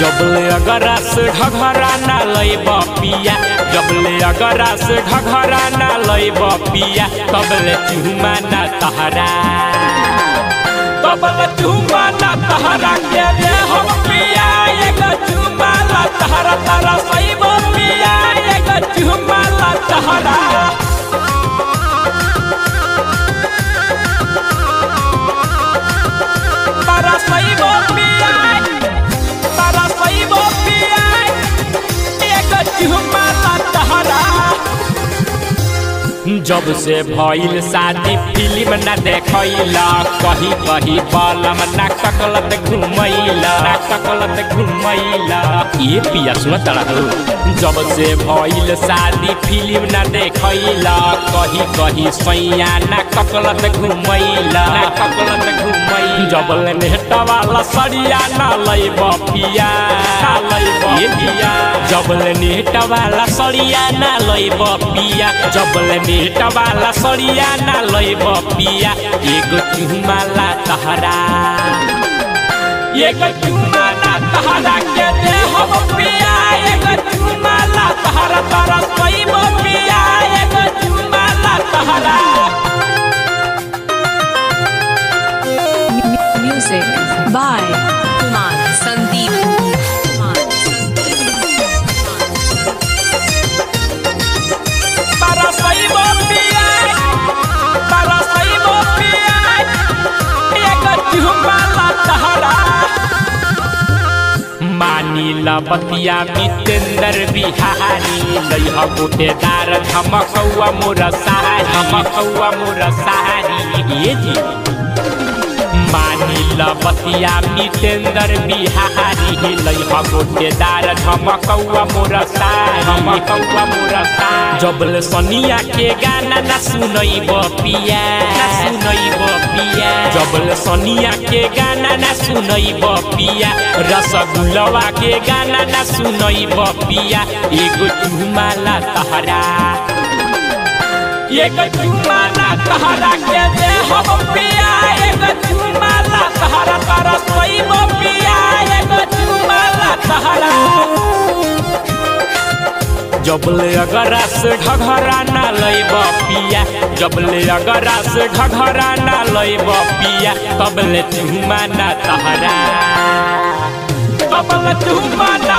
जबले अगरा से घघरा न लैब पिया जबले अगरा से घघरा न लैब पिया तबले चुमा न तहरा। तबले चुमा न तहरा के रे हम पिया एगो चुमाला तहरा तारा सैब पिया एगो चुमाला तहरा। जब से भइल शादी फ़िल्म न देखैला, कही कही बलम न ककलत घुमैला, न ये पिया सुन तड़ा जब से भइल शादी फ़िल्म न देखैला, कही कही सैया न ककलत घुमैला। न जब ले नेटा वाला सड़िया न लैब पिया, न लैब ये पिया। जब ले नेटा वाला सड़िया न लैब पिया। जब ले नेटा वाला सड़िया न लैब पिया। एगो चुमाला तहरा। एगो चुमाला तहरा के दे हम पिया। एगो चुमाला तहरा तोरा सैब पिया। एगो चुमाला तहरा। Music by Kumar Sandeep. मानी बतिया मितेंद्र बिहारी लइह बुटेदार धमकौआ मोर सारी धमकौआ मोर सारी ये जी बतिया मितेंद्र बिहारी लइह बुटेदार धमकौआ मोर सारी धमकौआ मोर सारी जबल सनिया के गाना ना सुनैब पिया, ना सुनैब पिया। जबल सनिया के गाना ना सुनैब पिया, रसगुल्लवा के गाना ना सुनैब पिया। एगो चुमाला तहरा। एगो चुमाला तहरा के दे हम पिया जबले अगरा से घघरा ना लैब पिया, जबले अगरा से घघरा ना लैब पिया, तबले चुमा ना तहरा। तबले चुमा ना